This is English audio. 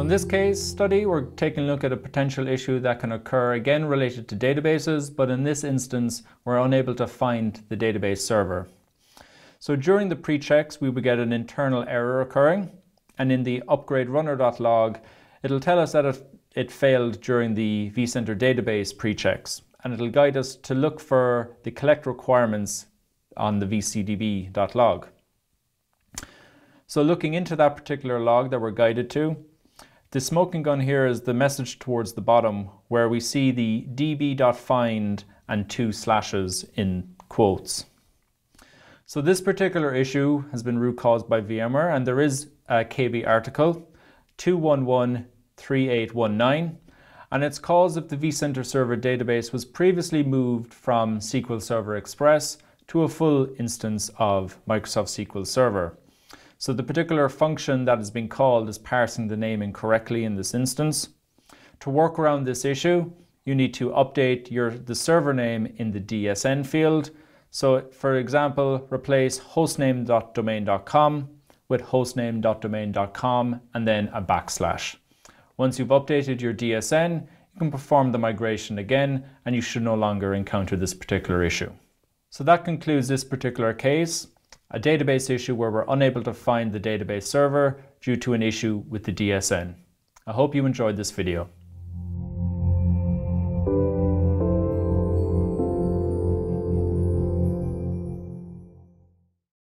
in this case study, we're taking a look at a potential issue that can occur again related to databases, but in this instance, we're unable to find the database server. So during the pre-checks, we would get an internal error occurring, and in the upgrade runner.log, it'll tell us that it failed during the vCenter database pre-checks, and it'll guide us to look for the collect requirements on the vcdb.log. So looking into that particular log that we're guided to, the smoking gun here is the message towards the bottom where we see the db.find and two slashes in quotes. So this particular issue has been root caused by VMware and there is a KB article 2113819 and it's caused if the vCenter Server database was previously moved from SQL Server Express to a full instance of Microsoft SQL Server. So the particular function that is being called is parsing the name incorrectly in this instance. To work around this issue, you need to update your the server name in the DSN field. So for example, replace hostname.domain.com with hostname.domain.com and then a backslash. Once you've updated your DSN, you can perform the migration again and you should no longer encounter this particular issue. So that concludes this particular case a database issue where we're unable to find the database server due to an issue with the DSN. I hope you enjoyed this video.